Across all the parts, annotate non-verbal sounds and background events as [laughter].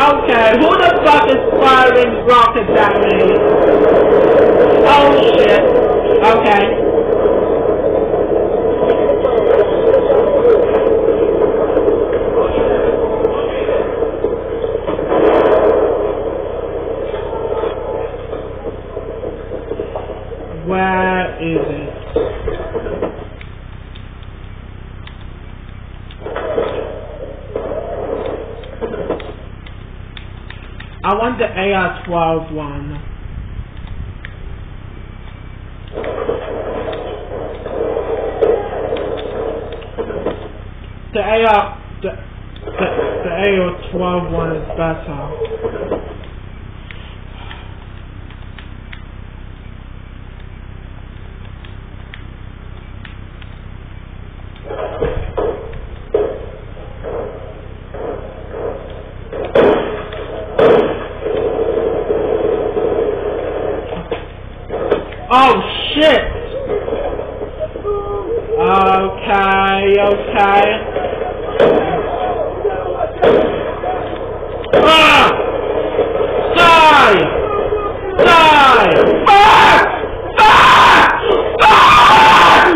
Okay, who the fuck is firing rockets at me? Oh shit. Okay. Where is it? I want the AR-12 one. The AR, the, the, the AR-12 one is better. Oh shit! Okay, okay. Ah! Die! Die! Fuck! Fuck! Fuck!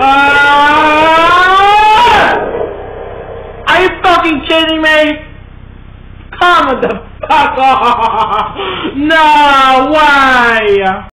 Ah! Are you fucking kidding me? Come the fuck off! [laughs] No way!